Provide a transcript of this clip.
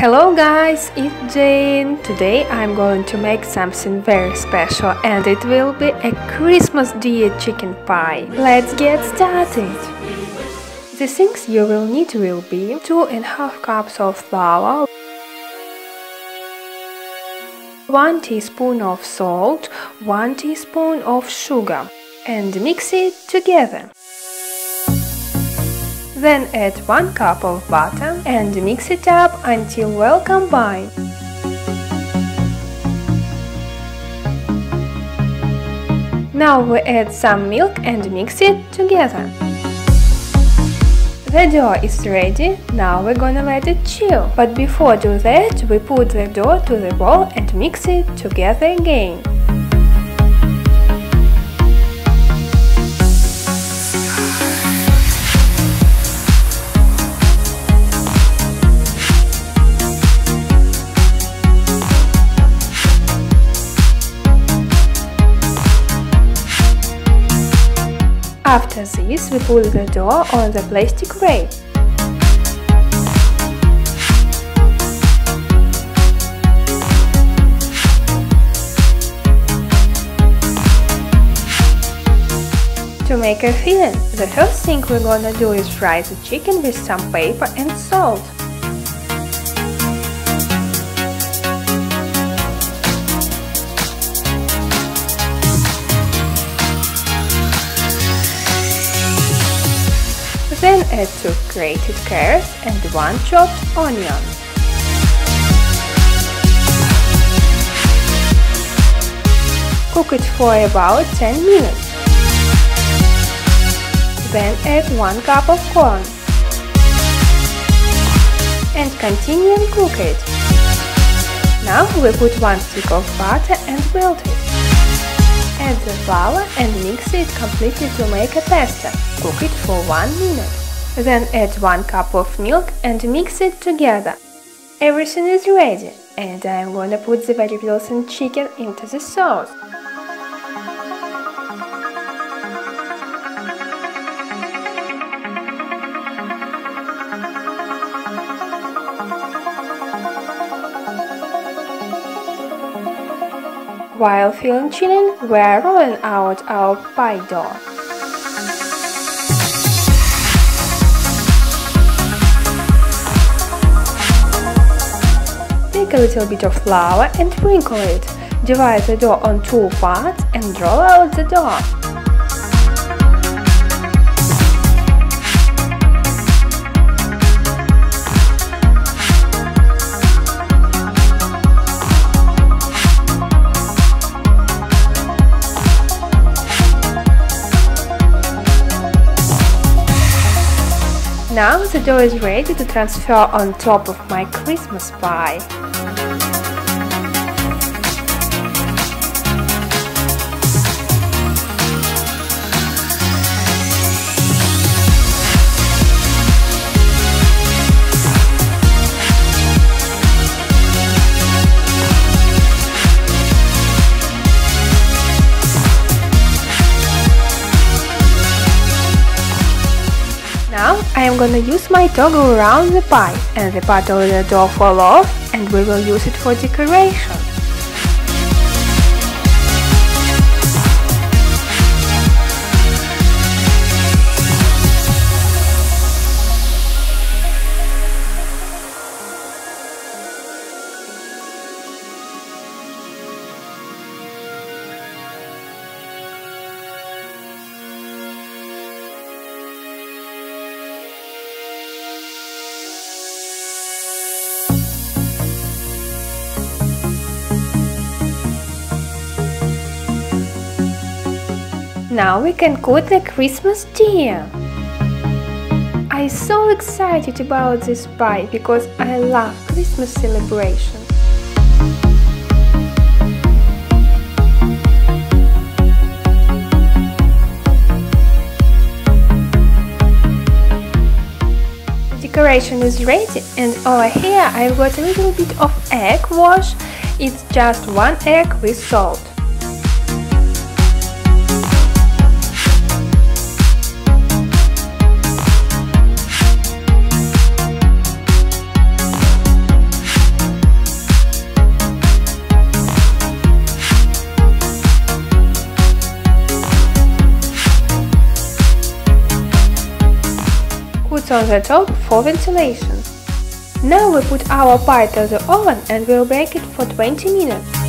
Hello guys, it's Jane. Today I'm going to make something very special and it will be a Christmas Day chicken pie. Let's get started. The things you will need will be 2 and half cups of flour, 1 teaspoon of salt, 1 teaspoon of sugar and mix it together. Then add 1 cup of butter and mix it up until well combined. Now we add some milk and mix it together. The dough is ready, now we're gonna let it chill. But before do that, we put the dough to the bowl and mix it together again. After this, we put the dough on the plastic wrap. To make a filling, the first thing we're gonna do is fry the chicken with some pepper and salt. Add 2 grated carrots and 1 chopped onion. Cook it for about 10 minutes. Then add 1 cup of corn. And continue and cook it. Now we put 1 stick of butter and melt it. Add the flour and mix it completely to make a pasta. Cook it for 1 minute. Then add 1 cup of milk and mix it together. Everything is ready and I'm gonna put the vegetables and chicken into the sauce. While filling chilling, we are rolling out our pie dough. Take a little bit of flour and sprinkle it. Divide the dough on two parts and roll out the dough. Now the dough is ready to transfer on top of my Christmas pie. Gonna use my toggle around the pie and the part of the dough fall off and we will use it for decoration. Now we can cut the Christmas tree. I'm so excited about this pie because I love Christmas celebration. Decoration is ready and over here I've got a little bit of egg wash. It's just one egg with salt. On the top for ventilation. Now we put our pie to the oven and we'll bake it for 20 minutes.